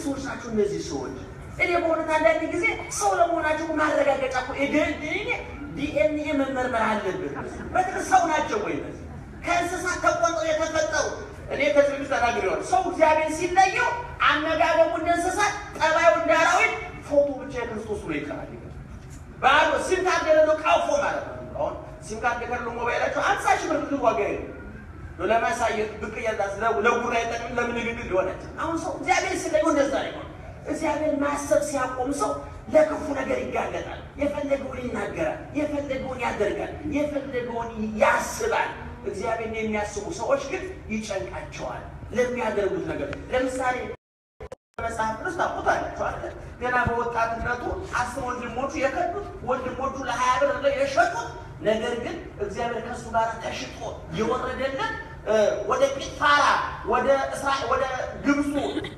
ሰዎች ናቸው እነዚህ ሰዎች? እኔ በእውነት አንዳንድ ጊዜ ሰው ለመሆናቸው ማረጋገጫ እኮ ዲኤንኤ መመርመር አለብን። በትክክል ሰው ናቸው ወይ? ከእንስሳት ተቆንጠው የተፈጠሩ እኔ ከዚህ ተናግሬዋለሁ። ሰው እግዚአብሔር ሲለየው አነጋገቡ እንደ እንስሳት፣ ጠባዩ እንደ አራዊት፣ ፎቶ ብቻ የክርስቶስ ብሎ ይቀራል። ባዶ ሲም ካርድ የሌለው ቀፎ ማለት ነው። አሁን ሲም ካርድ ከሌለው ሞባይላቸው አምሳ ሺህ ብር ዋጋ የለም ለማሳየት ብቅ እያላስ ለጉራ አይጠቅም ለምን ሊሆነች አሁን ሰው እግዚአብሔር ሲለየው እንደዛ ነው። እግዚአብሔር ማሰብ ሲያቆም ሰው ለክፉ ነገር ይጋለጣል። የፈለገውን ይናገራል፣ የፈለገውን ያደርጋል፣ የፈለገውን ያስባል። እግዚአብሔር የሚያስቡ ሰዎች ግን ይጨንቃቸዋል ለሚያደርጉት ነገር። ለምሳሌ መጽሐፍ ቅዱስ ታውቁታላችሁ አለ ገና በወጣትነቱ አስር ወንድሞቹ የከዱት ወንድሞቹ ለሀያ ብር የሸጡት ነገር ግን እግዚአብሔር ከእሱ ጋር ተሽጦ የወረደለት ወደ ጲጥፋራ ወደ ወደ ግብፁ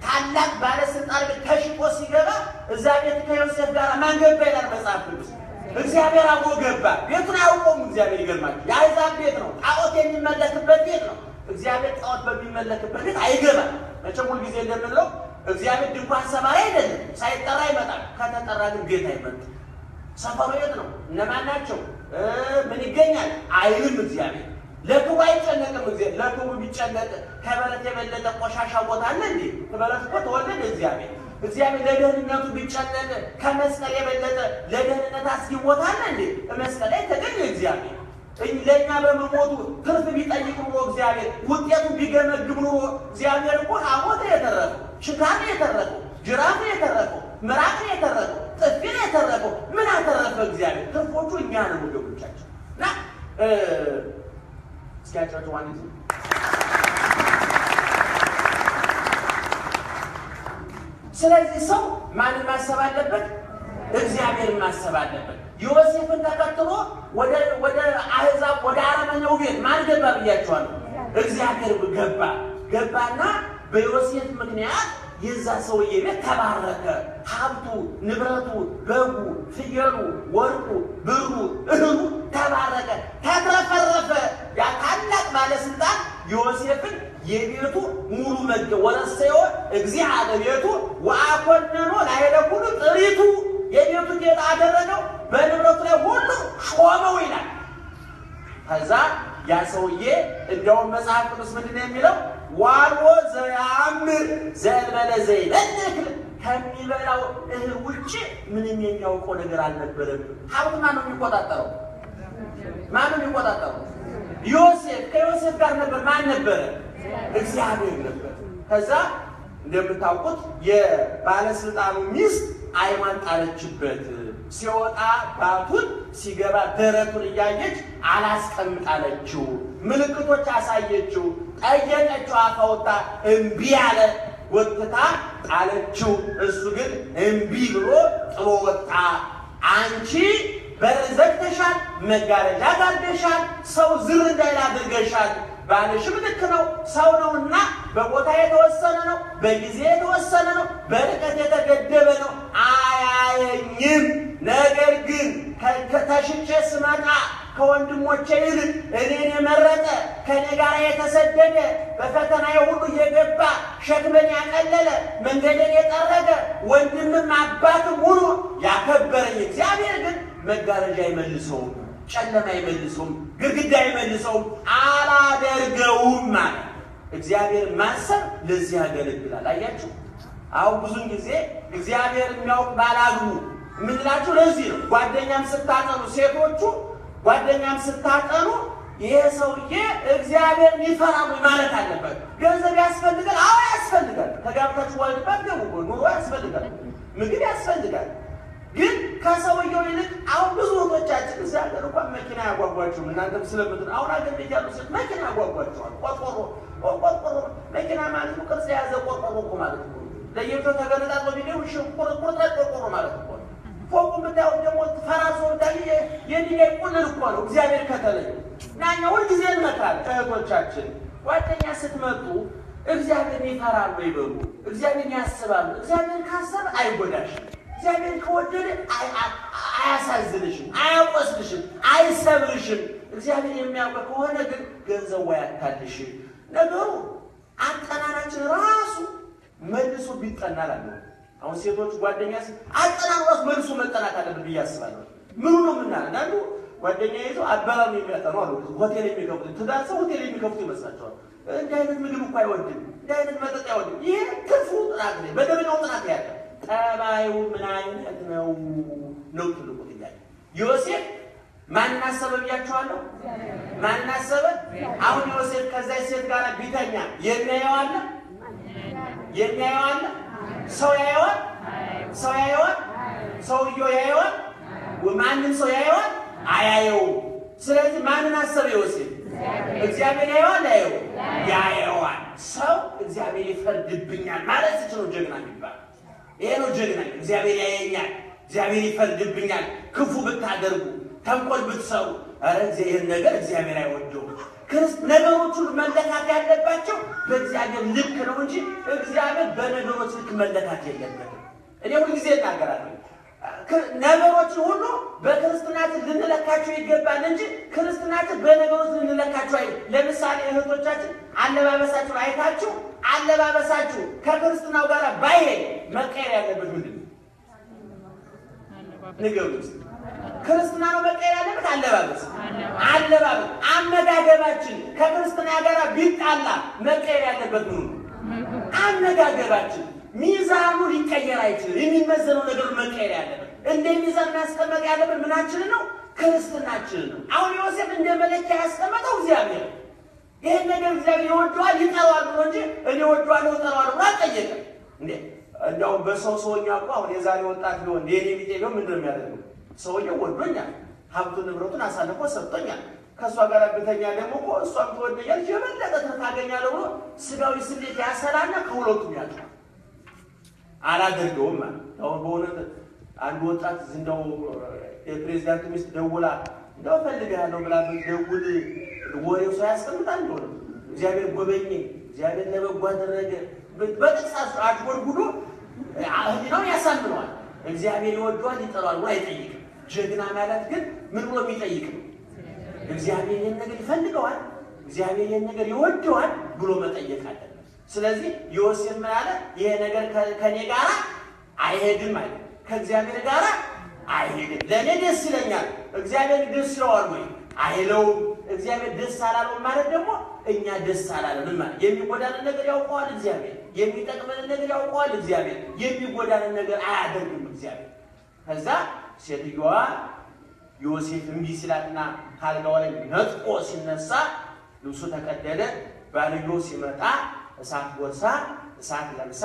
ታላቅ ባለስልጣን ቤት ተሽጦ ሲገባ እዛ ቤት ከዮሴፍ ጋር ማን ገባ ይላል መጽሐፍ ቅዱስ። እግዚአብሔር አብሮ ገባ። ቤቱን አያውቀውም። እግዚአብሔር ይገርማል። የአሕዛብ ቤት ነው፣ ጣዖት የሚመለክበት ቤት ነው። እግዚአብሔር ጣዖት በሚመለክበት ቤት አይገባም። መቼም ሁልጊዜ እንደምንለው እግዚአብሔር ድንኳን ሰባሪ አይደለም። ሳይጠራ ይመጣል። ከተጠራ ግን ጌታ አይመጣም። ሰፈሩ የት ነው? እነማን ናቸው? ምን ይገኛል አይልም። እግዚአብሔር ለክቡ አይጨነቅም። እግዚአብሔር ለክቡ ቢጨነቅ ከበረት የበለጠ ቆሻሻ ቦታ አለ እንዴ? ከበረት እኮ ተወለደ እግዚአብሔር። እግዚአብሔር ለደህንነቱ ቢጨነቅ ከመስቀል የበለጠ ለደህንነት አስጊ ቦታ አለ እንዴ? መስቀል ላይ ተገኘ እግዚአብሔር። ለእኛ በመሞቱ ትርፍ ቢጠይቅ ኑሮ እግዚአብሔር ውጤቱ ቢገመግም ኑሮ እግዚአብሔር እኮ ሐሞት የተረፈው፣ ነው የተረፈው፣ ጅራፍ የተረፈው፣ ምራቅ የተረፈው፣ ጥፊ የተረፈው። ምን አተረፈ እግዚአብሔር? ትርፎቹ እኛ ነው ወገኖቻችን። እና ዋን ጊዜ ስለዚህ ሰው ማንን ማሰብ አለበት? እግዚአብሔርን ማሰብ አለበት። ዮሴፍን ተከትሎ ወደ ወደ አሕዛብ ወደ አረመኔው ቤት ማን ገባ ብያቸዋለሁ? እግዚአብሔር ገባ ገባና በዮሴፍ ምክንያት የዛ ሰውዬ ቤት ተባረከ። ሀብቱ፣ ንብረቱ፣ በጉ፣ ፍየሉ፣ ወርቁ፣ ብሩ፣ እህሉ ተባረከ፣ ተትረፈረፈ። ያ ታላቅ ባለስልጣን ዮሴፍን የቤቱ ሙሉ መገ ወረሰዮ እግዚአ ለቤቱ ወአኮነኖ ላዕለ ኩሉ ጥሪቱ የቤቱ ጌታ አደረገው፣ በንብረቱ ላይ ሁሉ ሾመው ይላል። ከዛ ያ ሰውዬ እንደውም መጽሐፍ ቅዱስ ምንድን ነው የሚለው? ዋልዎ ዘያምር ዘእንበለ ዘይበልዕ ከሚበላው እህል ውጭ ምንም የሚያውቀው ነገር አልነበረም። ሀብት ማን ነው የሚቆጣጠረው? ማን ነው የሚቆጣጠረው? ዮሴፍ። ከዮሴፍ ጋር ነበር። ማን ነበረ? እግዚአብሔር ነበር። ከዛ እንደምታውቁት የባለስልጣኑ ሚስት አይኗን ጣለችበት። ሲወጣ ባቱን ሲገባ ደረቱን እያየች አላስቀምጣለችው። ምልክቶች አሳየችው። ጠየቀችው። አፋውታ እምቢ አለ። ወጥታ ጣለችው። እሱ ግን እምቢ ብሎ ጥሎ ወጣ። አንቺ በር ዘግተሻል፣ መጋረጃ ጋርደሻል፣ ሰው ዝር እንዳይል አድርገሻል። ባልሽም ልክ ነው፣ ሰው ነውና በቦታ የተወሰነ ነው፣ በጊዜ የተወሰነ ነው፣ በርቀት የተገደበ ነው። አያየኝም። ነገር ግን ተሽጬ ስመጣ ከወንድሞቼ ይልቅ እኔን የመረጠ ከእኔ ጋር የተሰደደ በፈተናዬ ሁሉ እየገባ ሸክመን ያቀለለ መንገድን የጠረገ ወንድምም አባትም ሆኖ ያከበረኝ እግዚአብሔር ግን መጋረጃ አይመልሰውም፣ ጨለማ አይመልሰውም፣ ግድግዳ አይመልሰውም፣ አላደርገውም ማለት እግዚአብሔር ማሰብ ለዚህ ያገለግላል። አያችሁ፣ አሁን ብዙን ጊዜ እግዚአብሔር የሚያውቅ ባላግቡ የምንላቸው ለዚህ ነው። ጓደኛም ስታጠኑ ሴቶቹ ጓደኛም ስታጠኑ ይሄ ሰውዬ እግዚአብሔር ይፈራሉ ማለት አለበት። ገንዘብ ያስፈልጋል። አዎ ያስፈልጋል። ተጋብታችሁ ዋልድባት ገቡ ኑሮ ያስፈልጋል። ምግብ ያስፈልጋል። ግን ከሰውየው ይልቅ አሁን ብዙ ወቶቻችን እዚህ ሀገር እንኳን መኪና ያጓጓቸውም እናንተም ስለምትል አሁን ሀገር ቤት ያሉ ሴት መኪና ያጓጓቸዋል። ቆርቆሮ ቆርቆሮ መኪና ማለት ቅርጽ የያዘ ቆርቆሮ ማለት ነው። ለየብቶ ተገነጣጥሎ ቢገቡ ቁርጥራጭ ቆርቆሮ ማለት ነው። ፎቁ ብታዩት ደግሞ ፈራሶ ብታይ የድንጋይ ቁልል እኮ ነው። እግዚአብሔር ከተለየ እና እኛ ሁልጊዜ እንመክራለን እህቶቻችን፣ ጓደኛ ስትመጡ እግዚአብሔርን ይፈራሉ ይበሉ፣ እግዚአብሔርን ያስባሉ። እግዚአብሔር ካሰብ አይጎዳሽም። እግዚአብሔር ከወደደ አያሳዝንሽም፣ አያቆስልሽም፣ አይሰብርሽም። እግዚአብሔር የሚያውቅ ከሆነ ግን ገንዘቡ አያታልሽም። ነገሩ አጠናናችን ራሱ መልሶ ቢጠናል አለ። አሁን ሴቶች ጓደኛ ሲ አጠናኑ መልሶ መጠናት አለብን ብዬ አስባለሁ። ምኑ ነው ምናል አንዳንዱ ጓደኛ ይዘው አበላሉ የሚያጠኑ አሉ። ሆቴል የሚከፍቱ ትዳር ሰው ሆቴል የሚከፍቱ ይመስላቸዋል። እንዲህ አይነት ምግብ እኮ አይወድም፣ እንዲህ አይነት መጠጥ አይወድም። ይሄ ክፉ ጥናት ነው፣ በደረጃው ጥናት ያለ ጠባዩ ምን አይነት ነው ነው ትልቁ ጥያቄ። ዮሴፍ ማን አሰበ ብያቸዋለሁ? ማን አሰበ? አሁን ዮሴፍ ከዛች ሴት ጋር ቢተኛ የሚያየው አለ? ሰው ያየዋል? ሰው ያየዋል? ሰውየው ያየዋል? ማንም ሰው ያየዋል? አያየውም። ስለዚህ ማንን አሰበ ዮሴፍ? እግዚአብሔር ያየዋል? አያየው? ያየዋል። ሰው እግዚአብሔር ይፈርድብኛል ማለት ነው ጀግና የሚባል ይሄ ነው ጀግና። እግዚአብሔር ያየኛል፣ እግዚአብሔር ይፈርድብኛል። ክፉ ብታደርጉ፣ ተንኮል ብትሰሩ፣ ኧረ ይህን ነገር እግዚአብሔር አይወደውም። ነገሮች ሁሉ መለካት ያለባቸው በእግዚአብሔር ልክ ነው እንጂ እግዚአብሔር በነገሮች ልክ መለካት የለበትም። እኔ ሁልጊዜ እናገራለሁ ነገሮችን ሁሉ በክርስትናችን ልንለካቸው ይገባል እንጂ ክርስትናችን በነገሮች ልንለካቸው አይ ለምሳሌ እህቶቻችን አለባበሳችሁን አይታችሁ አለባበሳችሁ ከክርስትናው ጋር ባይሄድ መቀየር ያለበት ምንድን ነው? ንገሩ። ክርስትና ነው መቀየር ያለበት አለባበስ አለባበስ አመጋገባችን ከክርስትና ጋር ቢጣላ መቀየር ያለበት ነው? አመጋገባችን ሚዛኑ ሊቀየር አይችልም። የሚመዘነው ነገር መቀየር ያለበት እንደ ሚዛን የሚያስቀመጥ ያለበት ምናችንን ነው? ክርስትናችንን ነው። አሁን ዮሴፍ እንደ መለኪያ ያስቀመጠው እግዚአብሔር ይህን ነገር እግዚአብሔር ይወደዋል ይጠላዋል ብሎ እንጂ እኔ ወደዋለሁ እጠላዋለሁ ብሎ አልጠየቀም። እንዴ እንዲያውም በሰው ሰውኛ እኮ አሁን የዛሬ ወጣት ቢሆን የኔ ቢጤ ቢሆን ምንድን ነው የሚያደርገው? ሰውየው ወዶኛል፣ ሀብቱን ንብረቱን አሳልፎ ሰጥቶኛል ከእሷ ጋር ብተኛ ደግሞ እኮ እሷም ትወደኛለች የበለጠ አገኛለሁ ብሎ ስጋዊ ስሌት ያሰላና ከሁለቱም ያጣል። አላደርገውም አሁን በእውነት አንድ ወጣት እንደው የፕሬዚዳንት ሚስት ደውላ እንደው እፈልግሃለሁ ብላ ደውል ወሬው ሰው ያስቀምጣል። እንደሆነ እግዚአብሔር ጎበኘ፣ እግዚአብሔር ለበጎ አደረገ በጥቅስ አድጎድጉዶ ህሊናውን ያሳምነዋል። እግዚአብሔር ይወደዋል ይጠላዋል ብሎ አይጠይቅም። ጀግና ማለት ግን ምን ብሎ የሚጠይቅ ነው? እግዚአብሔር ይህን ነገር ይፈልገዋል፣ እግዚአብሔር ይህን ነገር ይወደዋል ብሎ መጠየቅ አለበት። ስለዚህ ዮሴፍ ምን አለ? ይሄ ነገር ከኔ ጋር አይሄድም አለ። ከእግዚአብሔር ጋር አይሄድም። ለእኔ ደስ ይለኛል፣ እግዚአብሔር ደስ ይለዋል ወይ አይለውም። እግዚአብሔር ደስ አላለውም ማለት ደግሞ እኛ ደስ አላለንም ማለት የሚጎዳንን ነገር ያውቀዋል እግዚአብሔር፣ የሚጠቅመንን ነገር ያውቀዋል እግዚአብሔር፣ የሚጎዳንን ነገር አያደርግም እግዚአብሔር። ከዛ ሴትዮዋ ዮሴፍ እምቢ ሲላትና ካልጋው ላይ ነጥቆ ሲነሳ ልብሱ ተቀደደ። ባልዮ ሲመጣ እሳት ጎርሳ እሳት ለብሳ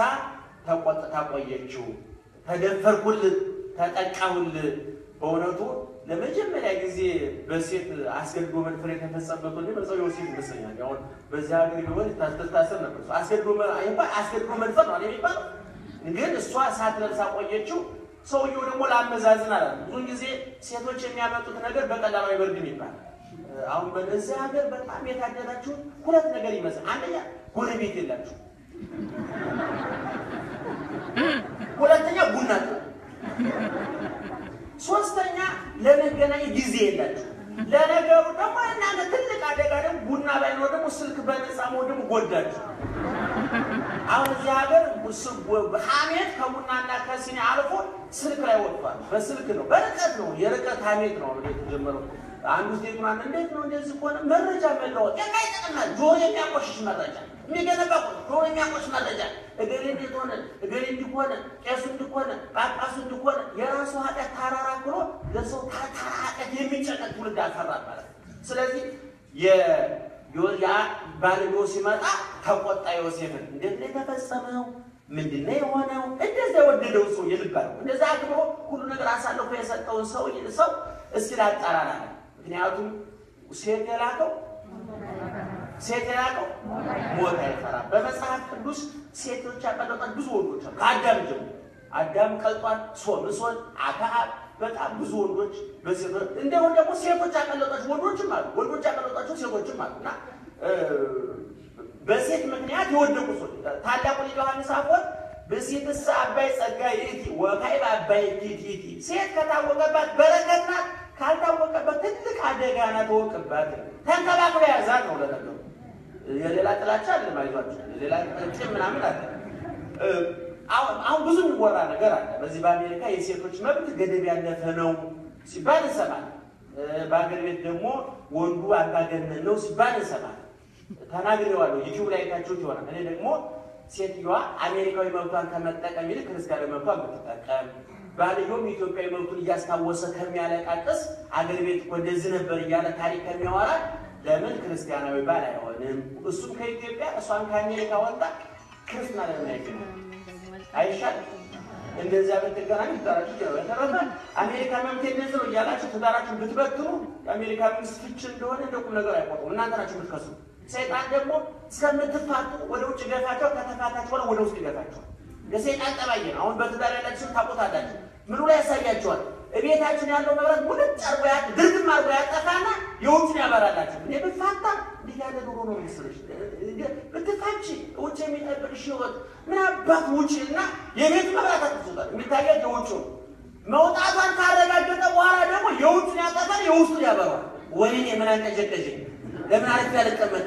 ተቆጥታ ቆየችው። ተደፈርኩል፣ ተጠቃሁል። በእውነቱ ለመጀመሪያ ጊዜ በሴት አስገድዶ መድፈር የተፈጸመበት ወንድ መርሰው ዮሴፍ ይመስለኛል። አሁን በዚህ ሀገር ቢሆን ታስታሰር ነበር። አስገድዶ መድፈር ነው የሚባለው። ግን እሷ እሳት ለብሳ ቆየችው። ሰውየው ደግሞ ላመዛዝን አለ። ብዙን ጊዜ ሴቶች የሚያመጡት ነገር በቀላሉ አይበርድም ይባላል። አሁን በዚህ ሀገር በጣም የታደላችሁ ሁለት ነገር ይመስል፣ አንደኛ ጎረቤት የላችሁ፣ ሁለተኛ ቡና ሶስተኛ ለመገናኘት ጊዜ የላችሁ። ለነገሩ ደግሞ እናንተ ትልቅ አደጋ ደግሞ ቡና ባይኖር ደግሞ ስልክ በነፃ መሆን ደግሞ ጎዳችሁ። አሁን እዚህ ሀገር ሀሜት ከቡናና ከሲኒ አልፎ ስልክ ላይ ወጥቷል። በስልክ ነው፣ በርቀት ነው። የርቀት ሀሜት ነው የተጀመረው። አንዱ ሴት ማን እንዴት ነው እንደዚህ ከሆነ መረጃ መለወጥ የማይጠቅማል ጆሮ የሚያቆሽሽ መረጃ የሚገነባ ጆሮ የሚያቆሽ መረጃ እገሌ እንዴት ሆነ፣ እገሌ እንዲሆነ፣ ቄሱ እንዲሆነ፣ ጳጳሱ እንዲሆነ የራሱ ኃጢአት ታራራ ብሎ ለሰው ታራ ኃጢአት ትውልድ አፈራል ማለት ስለዚህ ያ ባልዮ ሲመጣ ተቆጣ ዮሴፍን። እንዴት ነው የተፈጸመው? ምንድን ነው የሆነው? እንደዛ የወደደው ሰው የልባል እንደዛ አክብሮ ሁሉ ነገር አሳልፎ የሰጠውን ሰው ሰው እስኪ ላጣራራ ምክንያቱም ሴት የላከው ሴት የላከው ሞት አይፈራም። በመጽሐፍ ቅዱስ ሴቶች ያቀለጧት ብዙ ወንዶች ከአዳም ጀምሮ አዳም ቀልጧል። ሶምሶን፣ አክዓብ በጣም ብዙ ወንዶች እንደሁም ደግሞ ሴቶች ያቀለጧቸው ወንዶችም አሉ። ወንዶች ያቀለጧቸው ሴቶችም አሉ እና በሴት ምክንያት የወደቁ ሰዎች ታላቁ ዮሐንስ አፈወርቅ ብእሲትሰ አባይ ጸጋ ይእቲ ወካዕበ አባይ ቲቲቲ ሴት ከታወቀባት በረከት ናት፣ ካልታወቀባት ትልቅ አደጋ ናት። ተወቅባት ተንከባክሎ ያዛት ነው። ለነገሩ የሌላ ጥላቻ አለ ማይዟቸው የሌላ ጥም ምናምን አለ። አሁን ብዙ የሚወራ ነገር አለ። በዚህ በአሜሪካ የሴቶች መብት ገደብ ያለፈ ነው ሲባል እንሰማለን። በአገር ቤት ደግሞ ወንዱ አምባገነን ነው ሲባል እንሰማለን። ተናግሬዋለሁ። ዩቲዩብ ላይ አይታችሁት ይሆናል። እኔ ደግሞ ሴትዮዋ አሜሪካዊ መብቷን ከመጠቀም ይልቅ ክርስቲያናዊ መብቷን ብትጠቀም፣ ባልዮም ኢትዮጵያዊ መብቱን እያስታወሰ ከሚያለቃቅስ አገር ቤት እኮ እንደዚህ ነበር እያለ ታሪክ ከሚያወራ ለምን ክርስቲያናዊ ባል አይሆንም? እሱም ከኢትዮጵያ እሷም ከአሜሪካ ወጣ ክርስትና ለምን አይገናም? አይሻል እንደዚያ ብትገናኙ ትዳራችሁ በተረፈ አሜሪካ መብት እንደዚህ ነው እያላችሁ ትዳራችሁን ብትበትኑ የአሜሪካ መንግስት ፍች እንደሆነ እንደ ቁም ነገር አይቆጥሩም። እናንተ ናችሁ የምትከሱ። ሰይጣን ደግሞ እስከምትፋቱ ወደ ውጭ ገፋቸው፣ ከተፋታችሁ በኋላ ወደ ውስጥ ይገፋቸዋል። የሰይጣን ጠባይ ነው። አሁን በትዳር ያላችሁ ታውቁታላችሁ። ምኑ ላይ ያሳያቸዋል? እቤታችን ያለው መብራት ሙልጭ አርጎ ያ ድርግም አርጎ ያጠፋና የውጭን ያበራላችሁ። እኔ ብፋታ እንዲህ ያለ ኑሮ ነው ምስልሽ ብትፋች ውጭ የሚጠብቅሽ ህይወት ምን አባት ውጭ እና የቤት መብራት አጥፍቶታል። የሚታያት የውጭ መውጣቷን ካረጋገጠ በኋላ ደግሞ የውጭን ያጠፋል፣ የውስጡን ያበራል። ወይኔ ምን አንቀዠቀዠኝ ለምን አረፍ ያልቀመጥ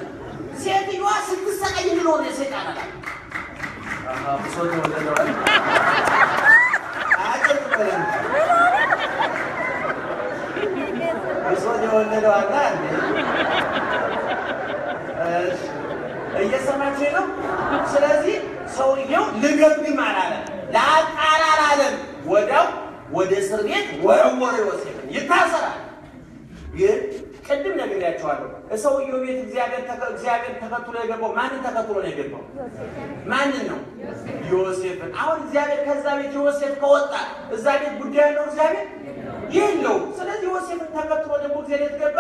ሴትዮዋ ስትሰቃይ እንድኖር የሰይጣን አላ ብሶ ተወለደዋል ብሶት የወለደው አለ እንዴ? እየሰማችሁ ነው። ስለዚህ ሰውየው ልገብም አላለም፣ ላጣል አላለም። ወዲያው ወደ እስር ቤት ወረወረ ዮሴፍን። ይታሰራል። ግን ቅድም ነግሬያቸዋለሁ። ሰውየው ቤት እግዚአብሔር ተከትሎ የገባው ማንን ተከትሎ ነው የገባው? ማንን ነው? ዮሴፍን። አሁን እግዚአብሔር ከዛ ቤት ዮሴፍ ከወጣ እዛ ቤት ጉዳይ ያለው እግዚአብሔር የለውም። ስለዚህ ዮሴፍን ተከትሎ ደግሞ እግዚአብሔር ገባ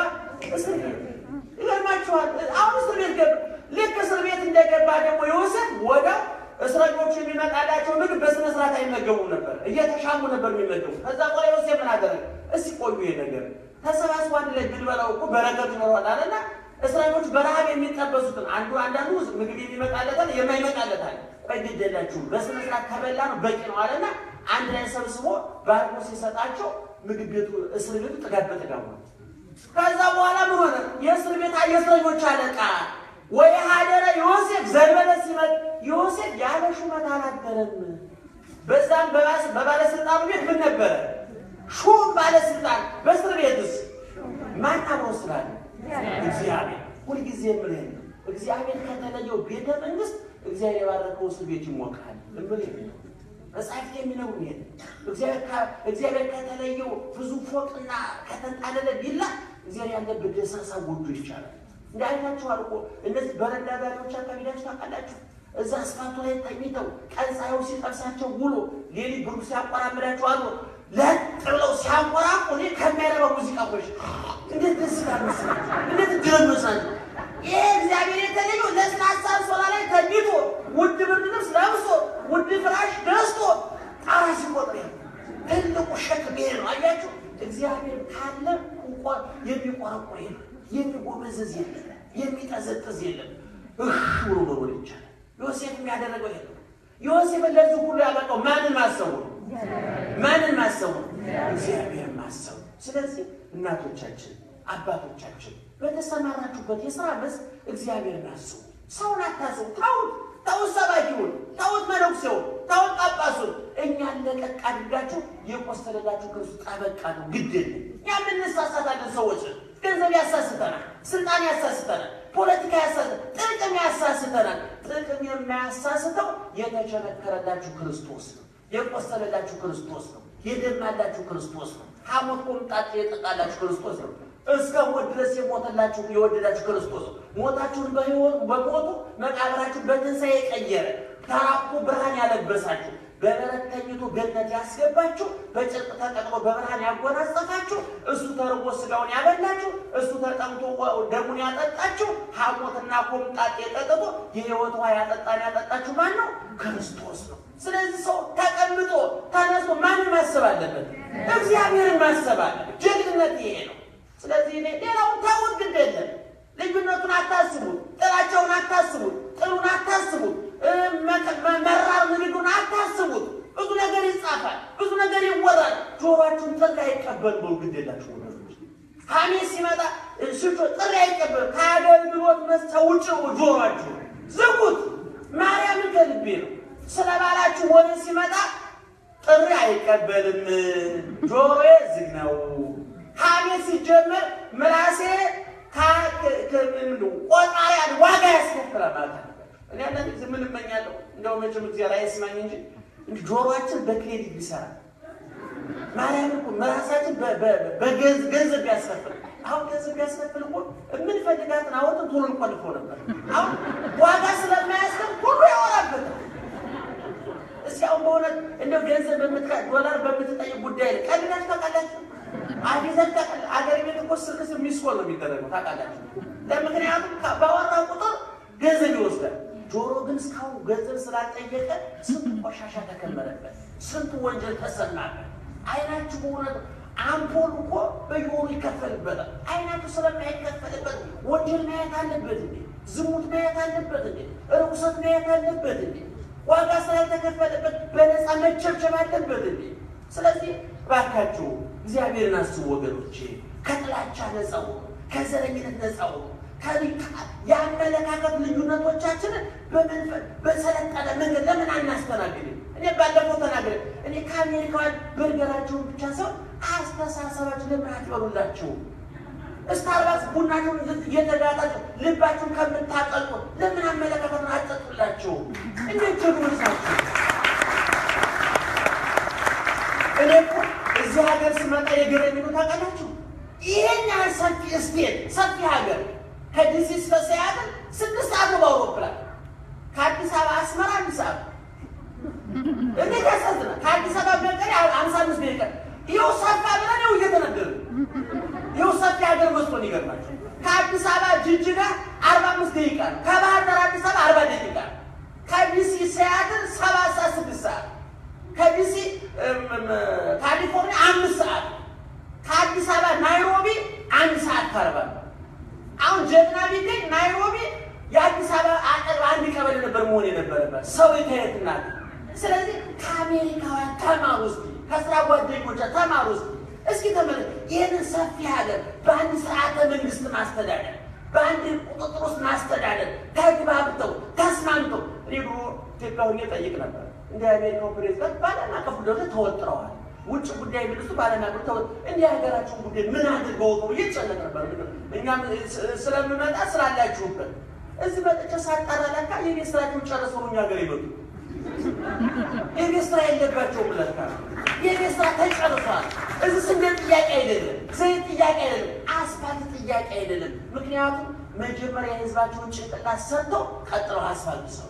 እስር ቤት። ይገርማችኋል። አሁን እስር ቤት ገባ። ልክ እስር ቤት እንደገባ ደግሞ ዮሴፍ ወዲያው እስረኞቹ የሚመጣላቸው ምግብ በስነ ስርዓት አይመገቡም ነበር፣ እየተሻሙ ነበር የሚመገቡ። ከዛ በኋላ ዮሴፍ ምን አደረገ? እስቲ ቆዩ ይሄ ነገር ተሰባስቦ አንድ ላይ ብንበላው እኮ በረከቱ ይኖረዋል አለና እስረኞች በረሃብ የሚጠበሱትን አንዱ አንዳንዱ ምግብ የሚመጣለታል የማይመጣለታል በግደላችሁ በስነ ስርዓት ከበላ ነው በቂ ነው አለና አንድ ላይ ሰብስቦ ባርኮ ሲሰጣቸው ምግብ ቤቱ እስር ቤቱ ጥጋብ በጥጋብ ከዛ በኋላ ምን ሆነ? የእስር ቤት የእስረኞች አለቃ ወይ ሀደረ ዮሴፍ ዘንበለ ሲመጥ ዮሴፍ ያለ ሹመት አላደረም። በዛም በባለስልጣኑ ቤት ምን ነበረ? ሹም ባለስልጣን። በእስር ቤትስ ማን አብሮ ስላለ? እግዚአብሔር። ሁልጊዜ ምን ነው እግዚአብሔር ከተለየው ቤተ መንግስት እግዚአብሔር የባረከው እስር ቤት ይሞቃል። ምን መጽሐፍት የሚለው ይሄ እግዚአብሔር ከተለየው ብዙ ፎቅና ከተንጣለለ ቢላ እግዚአብሔር ያለበት ደሳሳ ጎጆ ይቻላል። እንደ አይታችኋል እኮ እነዚህ በረንዳ ዳሪዎች አካባቢ ዳችሁ ታውቃላችሁ። እዛ አስፋልቱ ላይ ተኝተው ቀን ፀሐዩ ሲጠብሳቸው ውሎ ሌሊት ብሩ ሲያቆራምዳቸው አሉ ለጥ ብለው ሲያንቆራቁ እኔ ከሚያረባው ሙዚቃ ኮሽ እንዴት ደስ መሰለኝ! እንዴት መሳል ይሄ እግዚአብሔር የተለየው ለስላሳ አንሶላ ላይ ተኝቶ ውድ ብርድ ልብስ ለብሶ ውድ ፍራሽ ገዝቶ ጣራ ሲቆጥር ትልቁ ሸክም ይሄ ነው። አያችሁ እግዚአብሔር ካለ የሚቆረቆር የለም፣ የሚጎመዘዝ የለም፣ የሚጠዘጥዝ የለም። እህ ብሎ መኖር ይቻላል። ዮሴፍ የሚያደረገው የለም። ዮሴፍን ለዚህ ሁሉ ያበቃው ማንን ማሰቡ ነው? ማንን ማሰቡ ነው? እግዚአብሔር ማሰቡ። ስለዚህ እናቶቻችን፣ አባቶቻችን በተሰማራችሁበት የስራ መስክ እግዚአብሔርን አስቡ። ሰውን አታስቡ። ታውት ታውት ሰባኪውን፣ ታውት መነኩሴውን፣ ታውት ጳጳሱን እኛን ለቀቅ አድርጋችሁ የቆሰለላችሁ ክርስቶስ ጠበቃ ነው። ግድ የለም እኛ የምንሳሳታለን ሰዎች ገንዘብ ያሳስተናል፣ ስልጣን ያሳስተናል፣ ፖለቲካ ያሳስተናል፣ ጥቅም ያሳስተናል። ጥቅም የማያሳስተው የተቸነከረላችሁ ክርስቶስ ነው። የቆሰለላችሁ ክርስቶስ ነው። የደማላችሁ ክርስቶስ ነው። ሐሞት ቆምጣጤ የጠጣላችሁ ክርስቶስ ነው። እስከ ሞት ድረስ የሞተላችሁ የወደዳችሁ ክርስቶስ ነው። ሞታችሁን በሕይወቱ በሞቱ መቃብራችሁን በትንሣኤ የቀየረ ተራቁ ብርሃን ያለበሳችሁ በበረት ተኝቶ ገነት ያስገባችሁ በጨርቅ ተጠቅሎ በብርሃን ያጎናጸፋችሁ እሱ ተርቦ ስጋውን ያበላችሁ እሱ ተጠምቶ ደሙን ያጠጣችሁ ሐሞትና ኮምጣጤ ጠጥቶ የሕይወት ውሃ ያጠጣን ያጠጣችሁ ማን ነው? ክርስቶስ ነው። ስለዚህ ሰው ተቀምጦ ተነስቶ ማንን ማሰብ አለበት? እግዚአብሔርን ማሰብ አለበት። ጀግንነት ይሄ ነው። ስለዚህ እኔ ሌላውን ታውት ግድ የለም። ልዩነቱን አታስቡት፣ ጥላቸውን አታስቡት፣ ጥሉን አታስቡት፣ መራር ንግዱን አታስቡት። ብዙ ነገር ይጻፋል፣ ብዙ ነገር ጆሯችሁን ጥሪ አይቀበልም። በው ግድ የላችሁ ወገኖች፣ ሐሜት ሲመጣ ስጮ ጥሪ አይቀበልም። ከአገልግሎት መስጫ ውጭ ጆሯችሁ፣ ዝጉት። ማርያምን ከልቤ ነው ስለ ባላችሁ ወሬ ሲመጣ ጥሪ አይቀበልም፣ ጆሮዬ ዝግ ነው። ሐሜት ሲጀመር ምላሴ ቆጣሪ ዋጋ ያስከፍላል እኔ አንዳንድ ጊዜ ምን እመኛለሁ እንደው መቼም እግዚአብሔር አይስማኝ እንጂ ጆሮአችን በ credit ቢሰራ ማርያም እኮ ራሳችን ገንዘብ ቢያስከፍል አሁን ገንዘብ ቢያስከፍል እኮ የምንፈልጋትን አወጥን ቶሎ እንቆልፈው ነበር። አሁን ዋጋ ስለማያስከፍል ሁሉ ያወራበታል። እስኪ አሁን በእውነት እንደው ገንዘብ ዶላር በምትጠይቅ ጉዳይ ላይ ቀድናችሁ ታውቃላችሁ? አዲዘን አገር ቤት እኮ ስልክ ስር ሚስኮል ነው የሚደረገው ታውቃላችሁ? ለምክንያቱም ባወራ ቁጥር ገንዘብ ይወስዳል። ጆሮ ግን እስካሁን ገንዘብ ስላልጠየቀ ስንት ቆሻሻ ተከመረበት፣ ስንት ወንጀል ተሰማበት። አይናችሁ በእውነት አምፖል እኮ በየወሩ ይከፈልበታል። አይናችሁ ስለማይከፈልበት ወንጀል ማየት አለበት እንዴ? ዝሙት ማየት አለበት እንዴ? ርኩሰት ማየት አለበት እንዴ? ዋጋ ስላልተከፈለበት በነፃ መቸብቸብ አለበት እንዴ? ስለዚህ ባካችሁ እግዚአብሔርን አስቡ ወገኖቼ። ከጥላቻ ነፃ ሁኑ፣ ከዘረኝነት ነፃ ሁኑ። የአመለካከት ልዩነቶቻችንን በሰለጠነ መንገድ ለምን አናስተናግድም? እኔ ባለፈው ተናግረ እኔ ከአሜሪካውያን በርገራቸውን ብቻ ሰው አስተሳሰባችን ለምን አትበሉላቸው? Starbucks ቡናቸውን እየተጋታችሁ ልባቸውን ከምታቀልጡ ለምን አመለካከቱን አትጠጡላቸው? እንዴት ጀግኖች! እኔ እኮ እዚህ ሀገር ስመጣ የገረመኝ ነው ታውቃላችሁ? ይሄን ያህል ሰፊ state ሰፊ ሀገር ከዲሲ እስከ ሲያትል ስድስት ሰዓት በአውሮፕላን ከአዲስ አበባ አስመራ አንድ ሰዓት እንዴት ያሳዝናል። ከአዲስ አበባ መቀሌ አምሳ አምስት ደቂቃ ይኸው ሰፋ ብለን ይኸው እየተነገርን ይኸው ሰፊ ሀገር መስሎን ይገርማቸው። ከአዲስ አበባ ጅጅጋ አርባ አምስት ደቂቃ ነው። ከባህር ዳር አዲስ አበባ አርባ ደቂቃ ነው። ከዲሲ ሲያትል ሰባት ሰዓት ስድስት ሰዓት ከዲሲ ካሊፎርኒያ አምስት ሰዓት ከአዲስ አበባ ናይሮቢ አንድ ሰዓት ከአርባ ነው። አሁን ጀግና ቢገኝ ናይሮቢ የአዲስ አበባ አጠገብ አንድ ቀበሌ ነበር መሆን የነበረበት ሰው የተየትና ስለዚህ ከአሜሪካውያን ተማሩ እስኪ ከስራ ጓደኞቻ ተማሩ እስኪ እስኪ ተመለ ይህንን ሰፊ ሀገር በአንድ ስርዓተ መንግስት ማስተዳደር በአንድ ቁጥጥር ውስጥ ማስተዳደር ተግባብተው ተስማምተው። እኔ ድሮ ኢትዮጵያ ሁኜ ጠይቅ ነበር እንደ አሜሪካው ፕሬዚዳንት በዓለም አቀፍ ደረጃ ተወጥረዋል። ውጭ ጉዳይ ሚኒስትሩ ባለም አገር ተወ እንዲህ ሀገራችሁን ጉዳይ ምን አድርገው ነው እየጨነቅ ነበር። እኛም ስለምመጣ ስላላችሁበት። እዚህ መጥቼ ሳጣራ ለካ የቤት ስራቸውን ጨርሰው ሀገር ይመጡ የቤት ስራ የለባቸውም ለካ የቤት ስራ ተጨርሷል። እዚህ ስንዴ ጥያቄ አይደለም፣ ዘይት ጥያቄ አይደለም፣ አስፋልት ጥያቄ አይደለም። ምክንያቱም መጀመሪያ የህዝባቸውን ጭንቅላት ሰጥተው ቀጥለው አስፋልት ሰው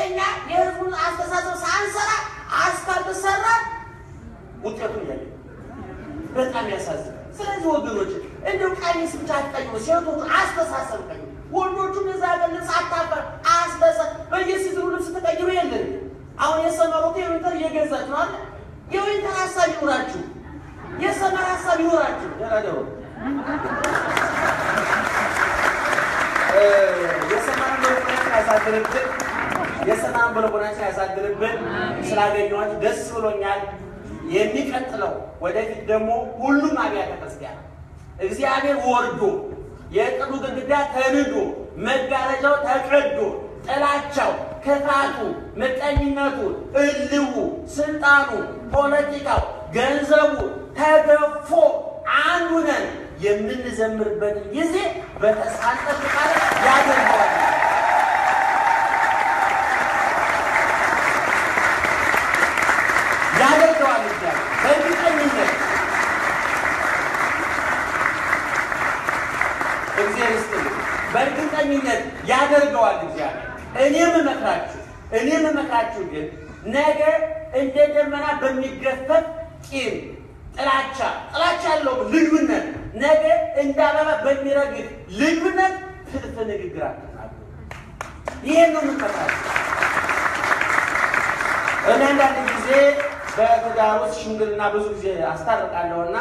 እኛ የህዝቡን አስተሳሰብ ሳንሰራ አስፋልት ሰራን ውጤቱን ያለ በጣም ያሳዝናል። ስለዚህ ወገኖች እንደው ቀሚስ ብቻ አትቀይሩ፣ ሴቶቹ አስተሳሰብ ቀይሩ። ወንዶቹም የዛ ሀገር ልብስ አታፈር አስተሳሰብ በየሲዝኑ ልብስ ተቀይሩ የለን አሁን የሰመሩት የዊንተር እየገዛችሁ አለ የዊንተር ሀሳብ ይኖራችሁ፣ የሰመር ሀሳብ ይኖራችሁ። ደራደሩ የሰመር በልቦናችን ያሳድርብን፣ የሰመር በልቦናችን ያሳድርብን። ስላገኘኋችሁ ደስ ብሎኛል። የሚቀጥለው ወደፊት ደግሞ ሁሉም አብያተ ክርስቲያን እግዚአብሔር ወርዶ የጥሉ ግድግዳ ተንዶ መጋረጃው ተቀዶ ጥላቻው፣ ክፋቱ፣ ምቀኝነቱ፣ እልው፣ ስልጣኑ፣ ፖለቲካው፣ ገንዘቡ ተገፎ አንዱ ነን የምንዘምርበትን ጊዜ በተስፋ እንጠብቃለን። ያደርገዋል እግዚአብሔር በእርግጠኝነት እግዚአብሔር ይስጥልኝ። በእርግጠኝነት ያደርገዋል እግዚአብሔር። እኔም እመክራችሁ እኔም እመክራችሁ ግን ነገ እንደ ደመና በሚገፈፍ ቂም፣ ጥላቻ ጥላቻ ያለው ልዩነት ነገ እንደ አበባ በሚረግፍ ልዩነት ትርፍ ንግግር አትናገሩ። ይሄን ነው የምመክራችሁ። እኔ አንዳንድ ጊዜ በትዳር ውስጥ ሽምግልና ብዙ ጊዜ አስታርቃለሁና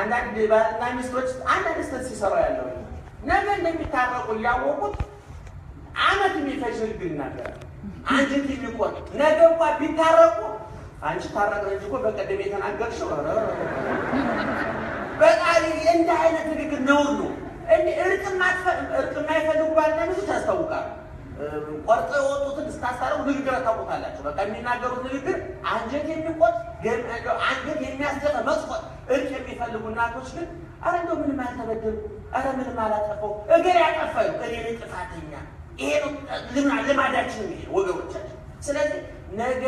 አንዳንድ ባልና ሚስቶች አንዳንድ ስህተት ሲሰሩ ያለው ነገ እንደሚታረቁ እያወቁት ዓመት የሚፈጅ ንግግር ይናገራል። አንጀት የሚቆርጥ ነገ እንኳ ቢታረቁ አንቺ ታረቅን እንጂ እኮ በቀደም የተናገርሽው በቃል እንደ አይነት ንግግር ነውር ነው። እርቅ የማይፈልጉ ባልና ሚስቶች ያስታውቃሉ። ቆርጠው የወጡትን ስታስታረው ንግግር ታውቁታላችሁ። በቃ የሚናገሩት ንግግር አንጀት የሚቆጥ አንጀት የሚያስደፈ መጥፎ እርቅ የሚፈልጉ እናቶች ግን አረ እንደው ምንም አልተበደሉ፣ አረ ምንም አላጠፋው፣ እገር ያጠፋዩ እኔ ነኝ ጥፋተኛ። ይሄ ልማዳችን ይሄ ወገኖቻችን። ስለዚህ ነገ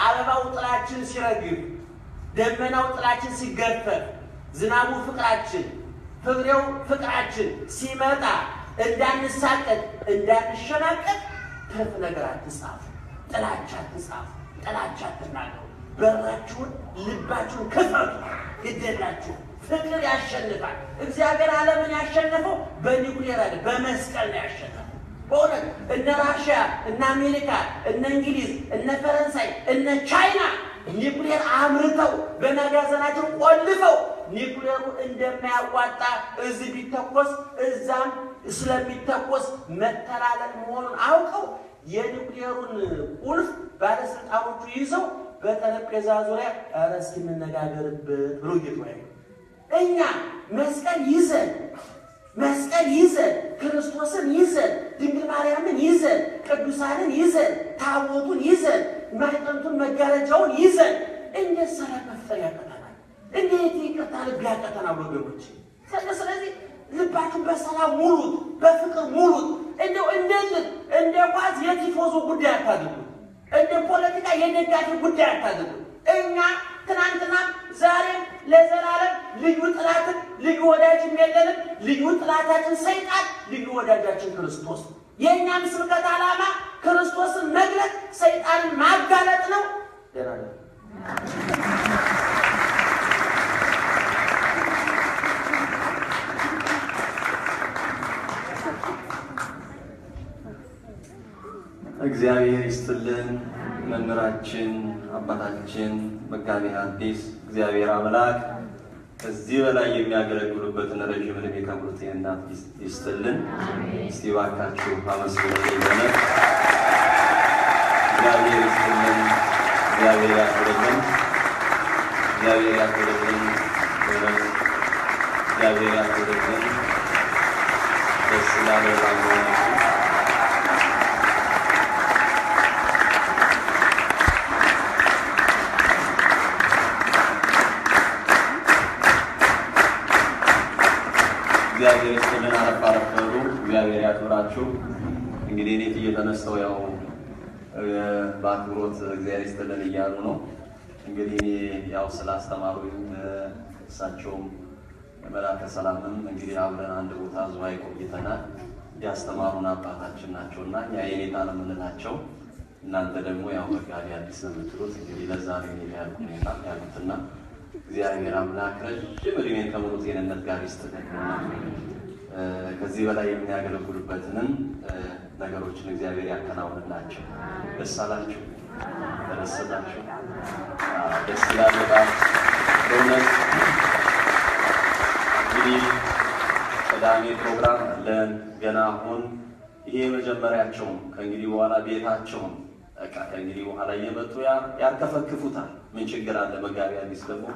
አበባው ጥላችን ሲረግብ፣ ደመናው ጥላችን ሲገፈፍ፣ ዝናቡ ፍቅራችን፣ ፍሬው ፍቅራችን ሲመጣ እንዳንሳቀቅ እንዳንሸናቀቅ ትርፍ ነገር አትጻፉ፣ ጥላቻ አትጻፉ፣ ጥላቻ አትናገሩ። በራችሁን ልባችሁን ክፈቱ። ይደላችሁ ፍቅር ያሸንፋል። እግዚአብሔር ዓለምን ያሸነፈው በኒውክሌር አይደል፣ በመስቀል ነው ያሸነፈው። በእውነት እነ ራሽያ፣ እነ አሜሪካ፣ እነ እንግሊዝ፣ እነ ፈረንሳይ፣ እነ ቻይና ኒውክሌር አምርተው በመጋዘናቸው ቆልፈው ኒውክሌሩ እንደማያዋጣ እዚህ ቢተኮስ እዛም ስለሚተኮስ መተላለቅ መሆኑን አውቀው የኒውክሌሩን ቁልፍ ባለስልጣኖቹ ይዘው በጠረጴዛ ዙሪያ ኧረ እስኪ እንነጋገርበት ብሎ እኛ መስቀል ይዘን መስቀል ይዘን ክርስቶስን ይዘን ድንግል ማርያምን ይዘን ቅዱሳንን ይዘን ታቦቱን ይዘን ማዕጠንቱን መጋረጃውን ይዘን እንዴት ሰላም መፍጠር ያቀተናል? እንዴት ይቅርታ ልብ ያቀተናል? ወገኖች ስለዚህ ልባችሁን በሰላም ሙሉት፣ በፍቅር ሙሉት። እንደው እንደልን እንደ ኳስ የቲፎዞ ጉዳይ አታድርጉ። እንደ ፖለቲካ የደጋፊ ጉዳይ አታድርጉ። እኛ ትናንትናም ዛሬም ለዘላለም ልዩ ጥላትን ልዩ ወዳጅም የለንም። ልዩ ጥላታችን ሰይጣን፣ ልዩ ወዳጃችን ክርስቶስ። የእኛም ስብከት ዓላማ ክርስቶስን መግለጥ፣ ሰይጣንን ማጋለጥ ነው። እግዚአብሔር ይስጥልን። መምህራችን አባታችን መጋቢ ሐዲስ እግዚአብሔር አምላክ ከዚህ በላይ የሚያገለግሉበትን ረዥም ዕድሜ ከብሩ ጤንነት ይስጥልን። እስቲ እባካችሁ አመስግኑ። የሆነ እግዚአብሔር ይስጥልን። እግዚአብሔር ያክብርልን። እግዚአብሔር ያክብርልን። እግዚአብሔር ያክብርልን። ደስ ላለ እግዚአብሔር ይስጥልን። አረፍ አረፍ በሉ። እግዚአብሔር ያክብራችሁ። እንግዲህ እኔት እየተነስተው ያው በአክብሮት እግዚአብሔር ይስጥልን እያሉ ነው። እንግዲህ ያው ስላስተማሩኝ እሳቸውም መላከ ሰላምም እንግዲህ አብረን አንድ ቦታ ዝዋይ ቆይተናል። ያስተማሩን አባታችን ናቸው እና እኛ የኔታ ነው የምንላቸው። እናንተ ደግሞ ያው መጋቢ አዲስ ነው የምትሉት። እንግዲህ ለዛ ነው ያልኩ ያሉትና እግዚአብሔር አምላክ ረጅም ዕድሜን ከሙሉ ጤንነት ጋር ይስጥልን። ከዚህ በላይ የሚያገለግሉበትንም ነገሮችን እግዚአብሔር ያከናውንላቸው። ደስ አላችሁ? ተደሰታችሁ? ደስ ይላል በጣም በእውነት እንግዲህ ቅዳሜ ፕሮግራም አለን ገና አሁን ይሄ መጀመሪያቸውም ከእንግዲህ በኋላ ቤታቸውም በቃ ከእንግዲህ በኋላ እየመጡ ያርከፈክፉታል። ምን ችግር አለ? መጋቢ አዲስ ደግሞ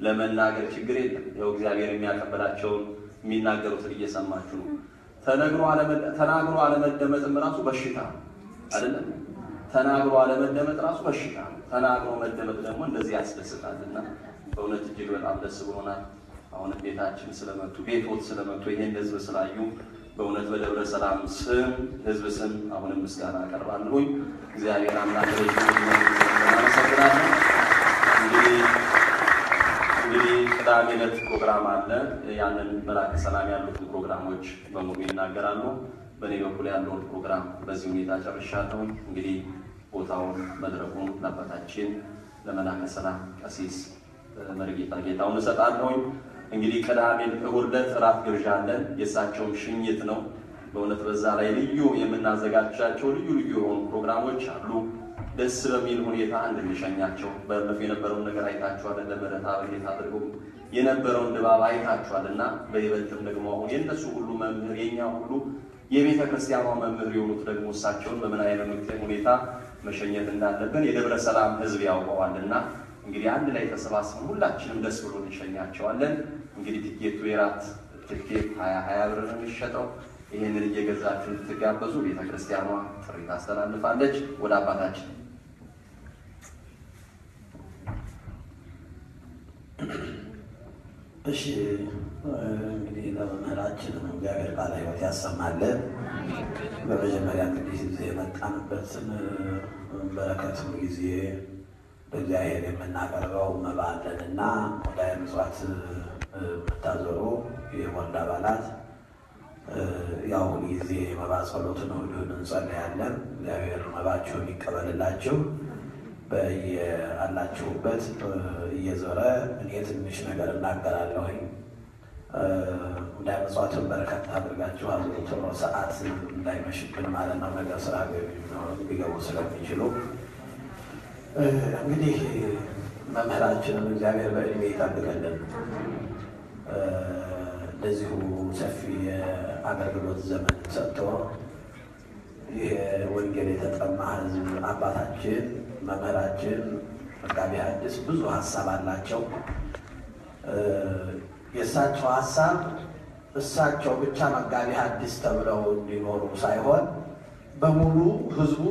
ለመናገር ችግር የለም። ያው እግዚአብሔር የሚያቀበላቸውን የሚናገሩትን እየሰማችሁ ነው። ተናግሮ አለመደመጥም ራሱ በሽታ አይደለም? ተናግሮ አለመደመጥ ራሱ በሽታ ነው። ተናግሮ መደመጥ ደግሞ እንደዚህ ያስደስታልና በእውነት እጅግ በጣም ደስ ብሎናል። አሁንም ቤታችን ስለመጡ ቤቶት ስለመጡ ይሄን ህዝብ ስላዩ በእውነት በደብረ ሰላም ስም ህዝብ ስም አሁንም ምስጋና አቀርባለሁኝ። እግዚአብሔር አምላክ አመሰግናለሁ። እንግዲህ ቅዳሜ ዕለት ፕሮግራም አለ። ያንን መላከ ሰላም ያሉትን ፕሮግራሞች በሙሉ ይናገራሉ። በእኔ በኩል ያለውን ፕሮግራም በዚህ ሁኔታ ጨርሻለሁኝ። እንግዲህ ቦታውን መድረኩን ለአባታችን ለመላከ ሰላም ቀሲስ መርጌታ ጌታውን እሰጣለሁኝ። እንግዲህ ቅዳሜ እሑድ ዕለት እራት ግብዣ አለን። የእሳቸውም ሽኝት ነው። በእውነት በዛ ላይ ልዩ የምናዘጋጃቸው ልዩ ልዩ የሆኑ ፕሮግራሞች አሉ። ደስ በሚል ሁኔታ እንድንሸኛቸው ባለፈው የነበረውን ነገር አይታችኋል። ለምህረት አበጌታ አድርገው የነበረውን ድባብ አይታችኋል እና በይበልጥም ደግሞ አሁን የእነሱ ሁሉ መምህር የኛ ሁሉ የቤተ ክርስቲያኗ መምህር የሆኑት ደግሞ እሳቸውን በምን አይነት ሁኔታ መሸኘት እንዳለብን የደብረ ሰላም ሕዝብ ያውቀዋልና እንግዲህ አንድ ላይ ተሰባስበን ሁላችንም ደስ ብሎ እንሸኛቸዋለን። እንግዲህ ትኬቱ የራት ትኬት ሀያ ሀያ ብር ነው የሚሸጠው። ይህንን እየገዛችሁ እንድትጋበዙ ቤተ ክርስቲያኗ ጥሪ ታስተላልፋለች። ወደ አባታችን እሺ እንግዲህ ለመምህራችን እግዚአብሔር ቃለ ሕይወት ያሰማልን። በመጀመሪያ እንግዲህ ጊዜ የመጣንበትን በረከት ጊዜ በእግዚአብሔር የምናቀርበው መባ አለንና ሙዳየ ምጽዋት የምታዞሩ የቦርድ አባላት ያው ጊዜ መባ ጸሎትን እሑድ እንጸለያለን። እግዚአብሔር መባችሁን ይቀበልላችሁ። በየአላችሁበት እየዞረ እኔ ትንሽ ነገር እናገራለሁኝ። ሙዳየ ምጽዋትን በረከት አድርጋችሁ አዙሩት፣ ሰዓት እንዳይመሽብን ማለት ነው። ነገር ስራ ሊገቡ ስለሚችሉ እንግዲህ መምህራችንን እግዚአብሔር በእድሜ ይጠብቅልን። እንደዚሁ ሰፊ የአገልግሎት ዘመን ሰጥቶ ይህ ወንጌል የተጠማ ሕዝብ አባታችን መምህራችን መጋቢ ሐዲስ ብዙ ሀሳብ አላቸው። የእሳቸው ሀሳብ እሳቸው ብቻ መጋቢ ሐዲስ ተብለው እንዲኖሩ ሳይሆን በሙሉ ሕዝቡ